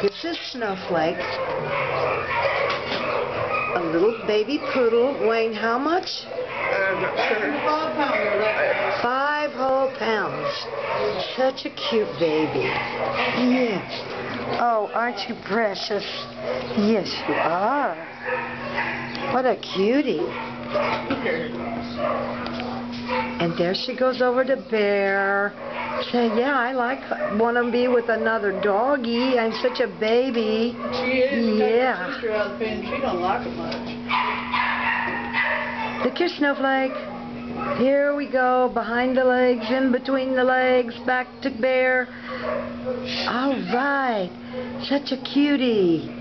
This is Snowflake. A little baby poodle weighing how much? Five whole pounds. Such a cute baby. Yes. Oh, aren't you precious? Yes, you are. What a cutie. And there she goes over to Bear. Saying, yeah, I like want to be with another doggy. I'm such a baby. She is. Yeah. Sister out of the pen. She don't like it much. Look your snowflake. Here we go, behind the legs, in between the legs, back to bear. All right, such a cutie.